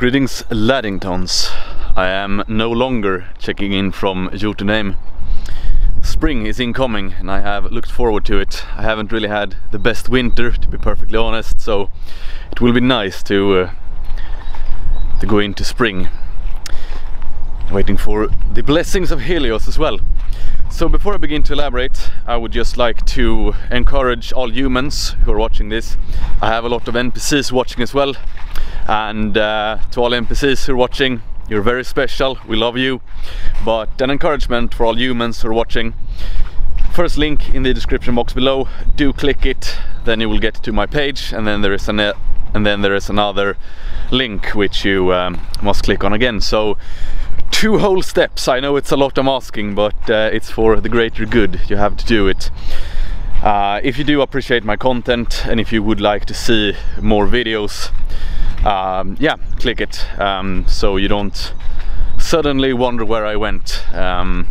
Greetings Laddingtons. I am no longer checking in from Jotunheim. Spring is incoming and I have looked forward to it. I haven't really had the best winter to be perfectly honest, so it will be nice to uh, to go into spring. Waiting for the blessings of Helios as well. So before I begin to elaborate, I would just like to encourage all humans who are watching this. I have a lot of NPCs watching as well. And uh, to all NPCs who are watching, you're very special, we love you. But an encouragement for all humans who are watching. First link in the description box below, do click it, then you will get to my page and then there is an and then there is another link which you um, must click on again. So two whole steps. I know it's a lot I'm asking, but uh, it's for the greater good. You have to do it. Uh, if you do appreciate my content and if you would like to see more videos, um, yeah, click it um, so you don't suddenly wonder where I went. Um,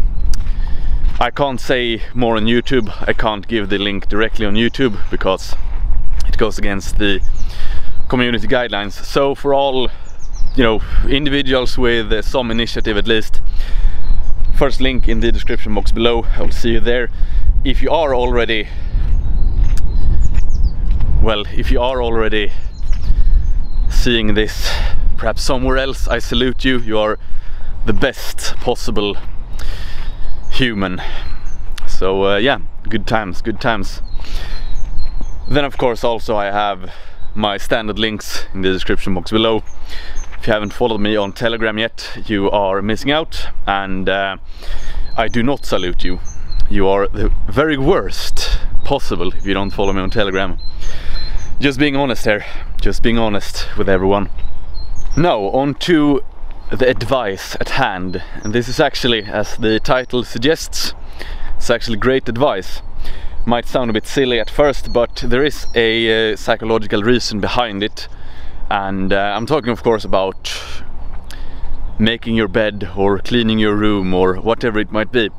I can't say more on YouTube. I can't give the link directly on YouTube because it goes against the community guidelines. So for all you know individuals with uh, some initiative at least first link in the description box below i'll see you there if you are already well if you are already seeing this perhaps somewhere else i salute you you are the best possible human so uh, yeah good times good times then of course also i have my standard links in the description box below if you haven't followed me on Telegram yet, you are missing out and uh, I do not salute you. You are the very worst possible if you don't follow me on Telegram. Just being honest here, just being honest with everyone. Now, on to the advice at hand. And this is actually, as the title suggests, it's actually great advice. Might sound a bit silly at first, but there is a uh, psychological reason behind it and uh, I'm talking of course about making your bed or cleaning your room or whatever it might be.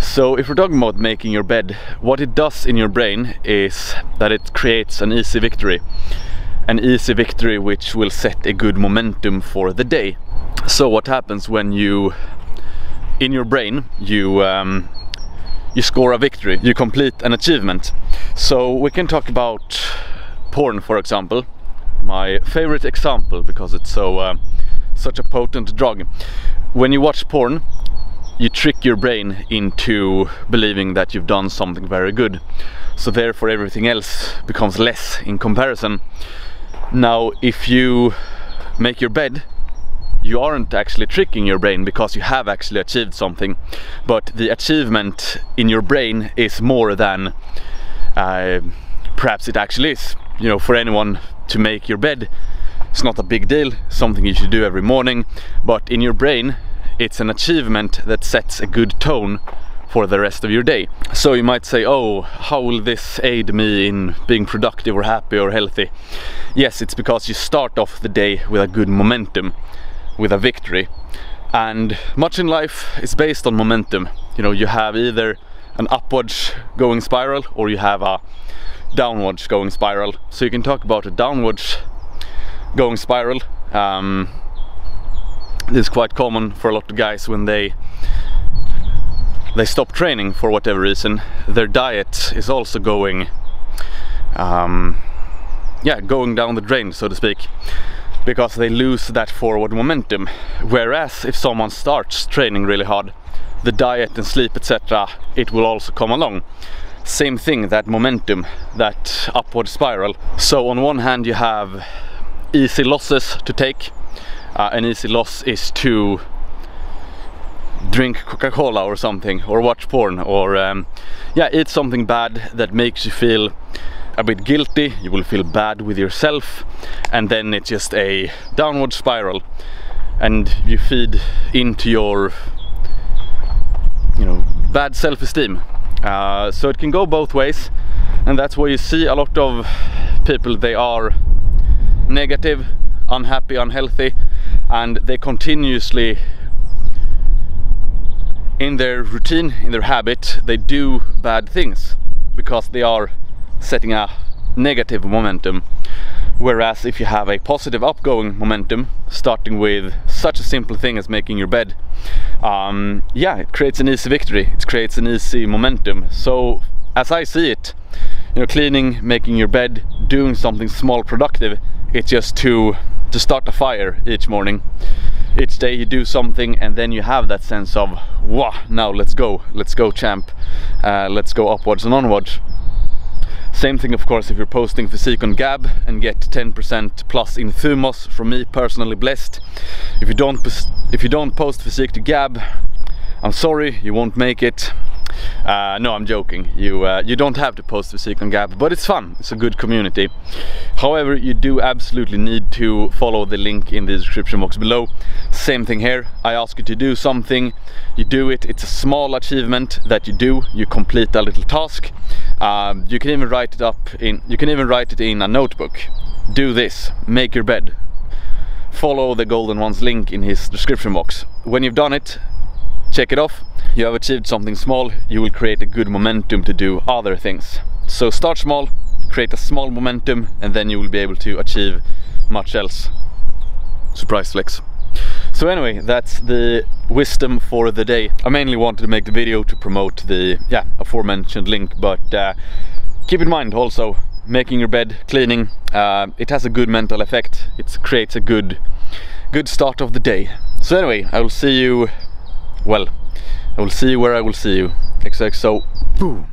So if we're talking about making your bed, what it does in your brain is that it creates an easy victory. An easy victory which will set a good momentum for the day. So what happens when you, in your brain, you um, you score a victory, you complete an achievement. So we can talk about porn for example my favorite example because it's so uh, such a potent drug. When you watch porn, you trick your brain into believing that you've done something very good. So therefore everything else becomes less in comparison. Now if you make your bed, you aren't actually tricking your brain because you have actually achieved something. But the achievement in your brain is more than uh, perhaps it actually is. You know, for anyone to make your bed. It's not a big deal, something you should do every morning, but in your brain it's an achievement that sets a good tone for the rest of your day. So you might say, oh, how will this aid me in being productive or happy or healthy? Yes, it's because you start off the day with a good momentum, with a victory. And much in life is based on momentum. You know, you have either an upwards going spiral or you have a downwards going spiral. So you can talk about a downwards going spiral. Um, this is quite common for a lot of guys when they they stop training for whatever reason. Their diet is also going, um, yeah, going down the drain, so to speak, because they lose that forward momentum. Whereas if someone starts training really hard, the diet and sleep, etc., it will also come along same thing, that momentum, that upward spiral. So on one hand you have easy losses to take. Uh, an easy loss is to drink Coca-Cola or something, or watch porn, or um, yeah, eat something bad that makes you feel a bit guilty, you will feel bad with yourself, and then it's just a downward spiral, and you feed into your, you know, bad self-esteem. Uh, so it can go both ways and that's why you see a lot of people they are negative unhappy unhealthy and they continuously in their routine in their habit they do bad things because they are setting a negative momentum Whereas if you have a positive upgoing momentum, starting with such a simple thing as making your bed, um, yeah, it creates an easy victory. It creates an easy momentum. So as I see it, you know, cleaning, making your bed, doing something small productive, it's just to to start a fire each morning. Each day you do something and then you have that sense of, wow, now let's go, let's go champ, uh, let's go upwards and onwards. Same thing of course if you're posting physique on Gab and get 10% plus in Thumos from me personally blessed. If you don't if you don't post physique to Gab, I'm sorry, you won't make it. Uh, no, I'm joking. You uh, you don't have to post physique on Gab, but it's fun. It's a good community. However, you do absolutely need to follow the link in the description box below. Same thing here. I ask you to do something. You do it. It's a small achievement that you do. You complete a little task. Um, you can even write it up in. You can even write it in a notebook. Do this. Make your bed. Follow the Golden Ones link in his description box. When you've done it, check it off, you have achieved something small, you will create a good momentum to do other things. So start small, create a small momentum and then you will be able to achieve much else. Surprise flex. So anyway, that's the wisdom for the day. I mainly wanted to make the video to promote the yeah aforementioned link, but uh, keep in mind also making your bed, cleaning, uh, it has a good mental effect. It creates a good good start of the day. So anyway, I will see you well, I will see you where I will see you. XXO, boom.